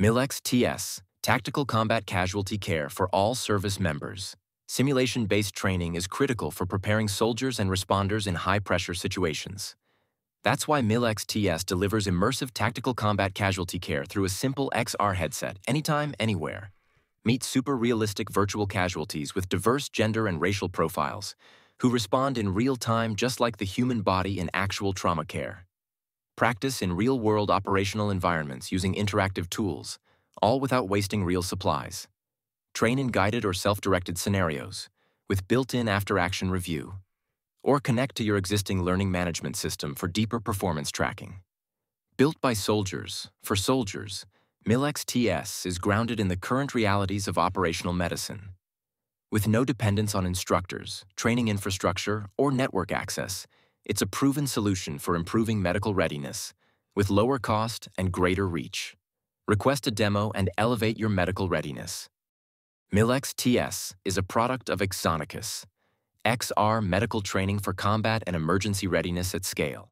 MILEX TS, Tactical Combat Casualty Care for all service members. Simulation-based training is critical for preparing soldiers and responders in high-pressure situations. That's why MILEX TS delivers immersive tactical combat casualty care through a simple XR headset, anytime, anywhere. Meet super realistic virtual casualties with diverse gender and racial profiles, who respond in real time just like the human body in actual trauma care. Practice in real world operational environments using interactive tools, all without wasting real supplies. Train in guided or self directed scenarios, with built in after action review or connect to your existing learning management system for deeper performance tracking. Built by soldiers, for soldiers, MILEX TS is grounded in the current realities of operational medicine. With no dependence on instructors, training infrastructure, or network access, it's a proven solution for improving medical readiness, with lower cost and greater reach. Request a demo and elevate your medical readiness. MILEX TS is a product of Exonicus, XR medical training for combat and emergency readiness at scale.